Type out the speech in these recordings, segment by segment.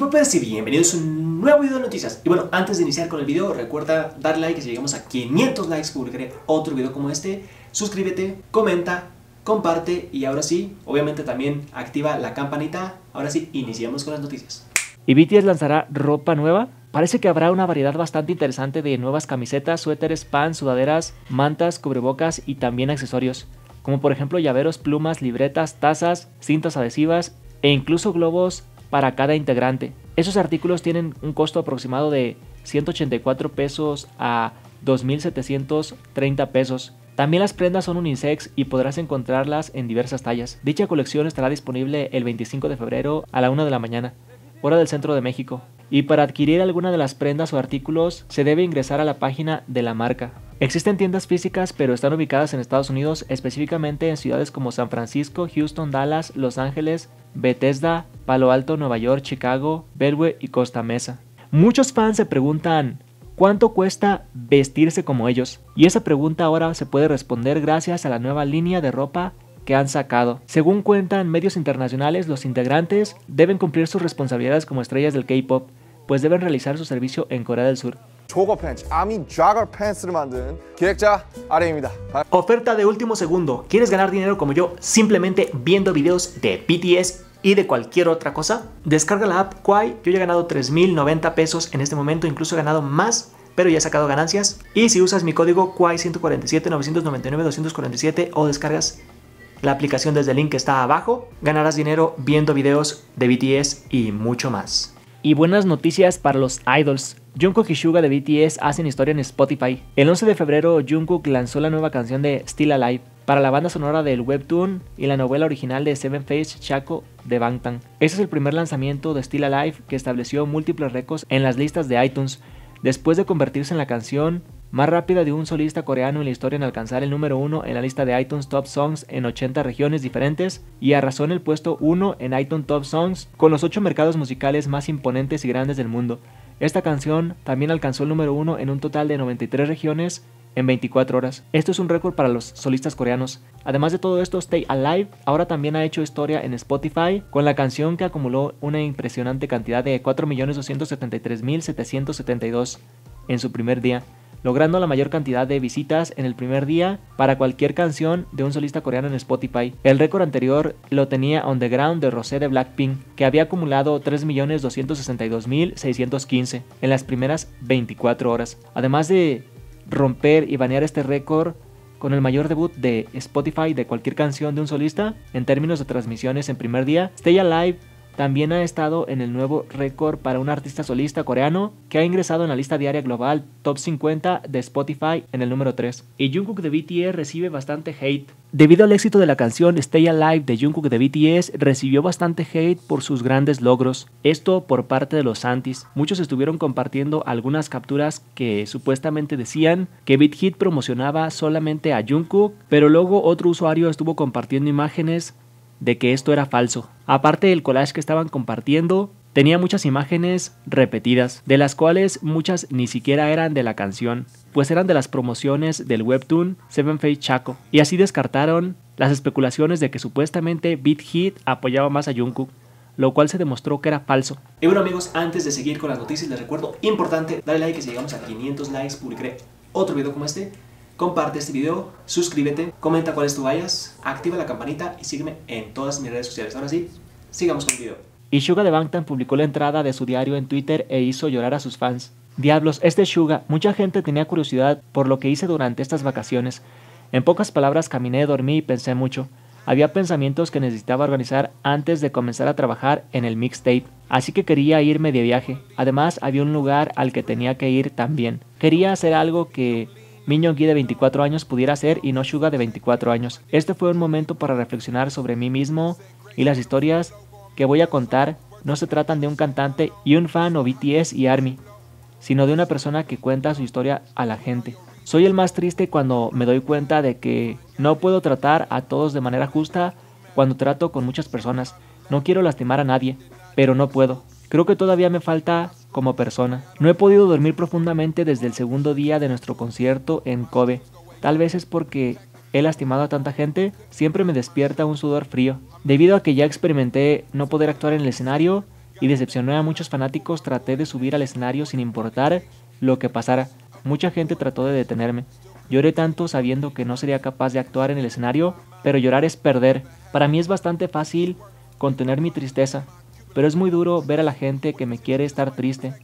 K-Popers y bienvenidos a un nuevo video de noticias. Y bueno, antes de iniciar con el video, recuerda darle like si llegamos a 500 likes publicaré otro video como este. Suscríbete, comenta, comparte y ahora sí, obviamente también activa la campanita. Ahora sí, iniciamos con las noticias. ¿Y BTS lanzará ropa nueva? Parece que habrá una variedad bastante interesante de nuevas camisetas, suéteres, pants, sudaderas, mantas, cubrebocas y también accesorios, como por ejemplo llaveros, plumas, libretas, tazas, cintas adhesivas e incluso globos para cada integrante. Esos artículos tienen un costo aproximado de 184 pesos a 2.730 pesos. También las prendas son unisex y podrás encontrarlas en diversas tallas. Dicha colección estará disponible el 25 de febrero a la 1 de la mañana, hora del centro de México. Y para adquirir alguna de las prendas o artículos se debe ingresar a la página de la marca. Existen tiendas físicas pero están ubicadas en Estados Unidos, específicamente en ciudades como San Francisco, Houston, Dallas, Los Ángeles, Bethesda, Palo Alto, Nueva York, Chicago, Belway y Costa Mesa. Muchos fans se preguntan, ¿cuánto cuesta vestirse como ellos? Y esa pregunta ahora se puede responder gracias a la nueva línea de ropa que han sacado. Según cuentan medios internacionales, los integrantes deben cumplir sus responsabilidades como estrellas del K-pop, pues deben realizar su servicio en Corea del Sur. Oferta de último segundo. ¿Quieres ganar dinero como yo simplemente viendo videos de BTS y de cualquier otra cosa? Descarga la app Kwai. Yo ya he ganado 3.090 pesos en este momento, incluso he ganado más pero ya he sacado ganancias. Y si usas mi código Kwai 147 999 247 o descargas la aplicación desde el link que está abajo, ganarás dinero viendo videos de BTS y mucho más. Y buenas noticias para los idols. Jungkook y Suga de BTS hacen historia en Spotify. El 11 de febrero, Jungkook lanzó la nueva canción de Still Alive para la banda sonora del webtoon y la novela original de Seven Face Chaco de Bangtan. Este es el primer lanzamiento de Still Alive que estableció múltiples récords en las listas de iTunes, después de convertirse en la canción más rápida de un solista coreano en la historia en alcanzar el número 1 en la lista de iTunes Top Songs en 80 regiones diferentes y arrasó en el puesto 1 en iTunes Top Songs con los 8 mercados musicales más imponentes y grandes del mundo. Esta canción también alcanzó el número 1 en un total de 93 regiones en 24 horas. Esto es un récord para los solistas coreanos. Además de todo esto, Stay Alive ahora también ha hecho historia en Spotify con la canción que acumuló una impresionante cantidad de 4.273.772 en su primer día logrando la mayor cantidad de visitas en el primer día para cualquier canción de un solista coreano en Spotify. El récord anterior lo tenía On the Ground de Rosé de Blackpink, que había acumulado 3.262.615 en las primeras 24 horas. Además de romper y banear este récord con el mayor debut de Spotify de cualquier canción de un solista en términos de transmisiones en primer día, Stay Alive también ha estado en el nuevo récord para un artista solista coreano que ha ingresado en la lista diaria global Top 50 de Spotify en el número 3. Y Jungkook de BTS recibe bastante hate. Debido al éxito de la canción Stay Alive de Jungkook de BTS, recibió bastante hate por sus grandes logros. Esto por parte de los antis. Muchos estuvieron compartiendo algunas capturas que supuestamente decían que Beat Hit promocionaba solamente a Jungkook, pero luego otro usuario estuvo compartiendo imágenes de que esto era falso. Aparte del collage que estaban compartiendo, tenía muchas imágenes repetidas, de las cuales muchas ni siquiera eran de la canción, pues eran de las promociones del webtoon Seven Face Chaco, y así descartaron las especulaciones de que supuestamente Beat Hit apoyaba más a Jungkook, lo cual se demostró que era falso. Y bueno amigos, antes de seguir con las noticias les recuerdo, importante, dale like que si llegamos a 500 likes publicaré otro video como este comparte este video, suscríbete, comenta cuál es tu bias, activa la campanita y sígueme en todas mis redes sociales. Ahora sí, sigamos con el video. Y Suga de Bangtan publicó la entrada de su diario en Twitter e hizo llorar a sus fans. Diablos, este Suga, mucha gente tenía curiosidad por lo que hice durante estas vacaciones. En pocas palabras caminé, dormí y pensé mucho. Había pensamientos que necesitaba organizar antes de comenzar a trabajar en el mixtape, así que quería irme de viaje. Además, había un lugar al que tenía que ir también. Quería hacer algo que Miñongi de 24 años pudiera ser y no Suga de 24 años. Este fue un momento para reflexionar sobre mí mismo y las historias que voy a contar no se tratan de un cantante y un fan o BTS y ARMY, sino de una persona que cuenta su historia a la gente. Soy el más triste cuando me doy cuenta de que no puedo tratar a todos de manera justa cuando trato con muchas personas. No quiero lastimar a nadie, pero no puedo. Creo que todavía me falta como persona. No he podido dormir profundamente desde el segundo día de nuestro concierto en Kobe. Tal vez es porque he lastimado a tanta gente, siempre me despierta un sudor frío. Debido a que ya experimenté no poder actuar en el escenario, y decepcioné a muchos fanáticos, traté de subir al escenario sin importar lo que pasara. Mucha gente trató de detenerme. Lloré tanto sabiendo que no sería capaz de actuar en el escenario, pero llorar es perder. Para mí es bastante fácil contener mi tristeza, pero es muy duro ver a la gente que me quiere estar triste.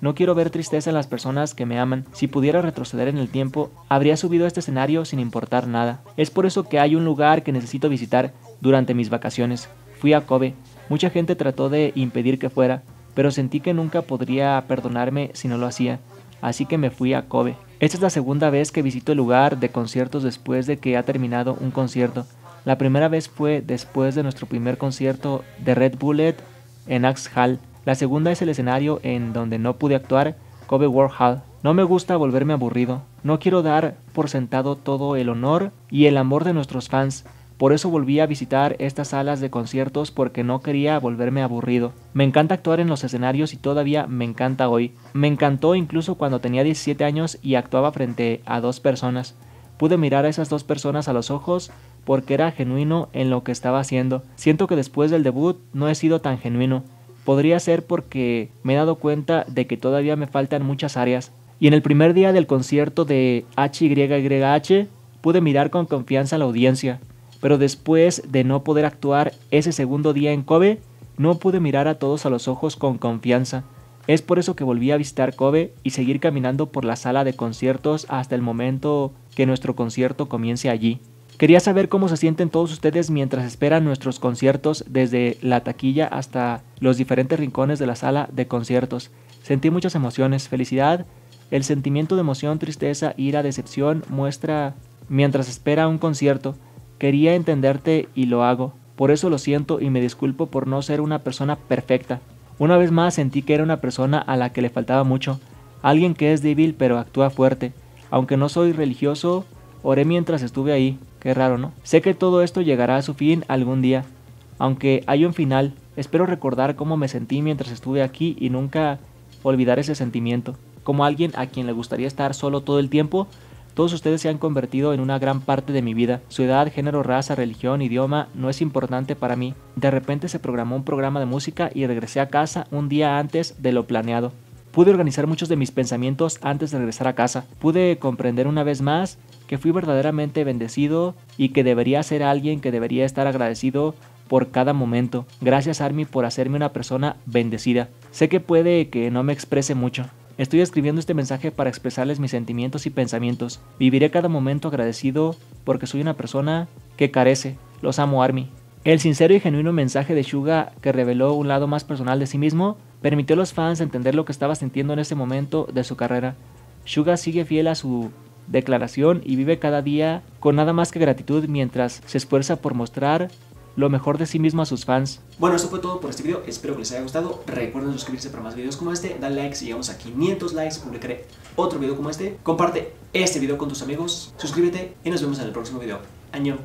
No quiero ver tristeza en las personas que me aman. Si pudiera retroceder en el tiempo, habría subido a este escenario sin importar nada. Es por eso que hay un lugar que necesito visitar durante mis vacaciones. Fui a Kobe. Mucha gente trató de impedir que fuera, pero sentí que nunca podría perdonarme si no lo hacía. Así que me fui a Kobe. Esta es la segunda vez que visito el lugar de conciertos después de que ha terminado un concierto. La primera vez fue después de nuestro primer concierto de Red Bullet en Axe Hall. La segunda es el escenario en donde no pude actuar, Kobe World Hall. No me gusta volverme aburrido. No quiero dar por sentado todo el honor y el amor de nuestros fans. Por eso volví a visitar estas salas de conciertos porque no quería volverme aburrido. Me encanta actuar en los escenarios y todavía me encanta hoy. Me encantó incluso cuando tenía 17 años y actuaba frente a dos personas. Pude mirar a esas dos personas a los ojos porque era genuino en lo que estaba haciendo. Siento que después del debut no he sido tan genuino. Podría ser porque me he dado cuenta de que todavía me faltan muchas áreas. Y en el primer día del concierto de HYYH pude mirar con confianza a la audiencia pero después de no poder actuar ese segundo día en Kobe, no pude mirar a todos a los ojos con confianza. Es por eso que volví a visitar Kobe y seguir caminando por la sala de conciertos hasta el momento que nuestro concierto comience allí. Quería saber cómo se sienten todos ustedes mientras esperan nuestros conciertos desde la taquilla hasta los diferentes rincones de la sala de conciertos. Sentí muchas emociones, felicidad, el sentimiento de emoción, tristeza, ira, decepción muestra mientras espera un concierto. Quería entenderte y lo hago. Por eso lo siento y me disculpo por no ser una persona perfecta. Una vez más sentí que era una persona a la que le faltaba mucho, alguien que es débil pero actúa fuerte. Aunque no soy religioso, oré mientras estuve ahí. Qué raro, ¿no? Sé que todo esto llegará a su fin algún día. Aunque hay un final, espero recordar cómo me sentí mientras estuve aquí y nunca olvidar ese sentimiento. Como alguien a quien le gustaría estar solo todo el tiempo, todos ustedes se han convertido en una gran parte de mi vida. Su edad, género, raza, religión, idioma no es importante para mí. De repente se programó un programa de música y regresé a casa un día antes de lo planeado. Pude organizar muchos de mis pensamientos antes de regresar a casa. Pude comprender una vez más que fui verdaderamente bendecido y que debería ser alguien que debería estar agradecido por cada momento. Gracias Army por hacerme una persona bendecida. Sé que puede que no me exprese mucho, Estoy escribiendo este mensaje para expresarles mis sentimientos y pensamientos. Viviré cada momento agradecido porque soy una persona que carece. Los amo, Army. El sincero y genuino mensaje de Suga, que reveló un lado más personal de sí mismo, permitió a los fans entender lo que estaba sintiendo en ese momento de su carrera. Suga sigue fiel a su declaración y vive cada día con nada más que gratitud mientras se esfuerza por mostrar lo mejor de sí mismo a sus fans. Bueno, eso fue todo por este video. Espero que les haya gustado. Recuerden suscribirse para más videos como este. Dale like si llegamos a 500 likes. Publicaré otro video como este. Comparte este video con tus amigos. Suscríbete y nos vemos en el próximo video. Año.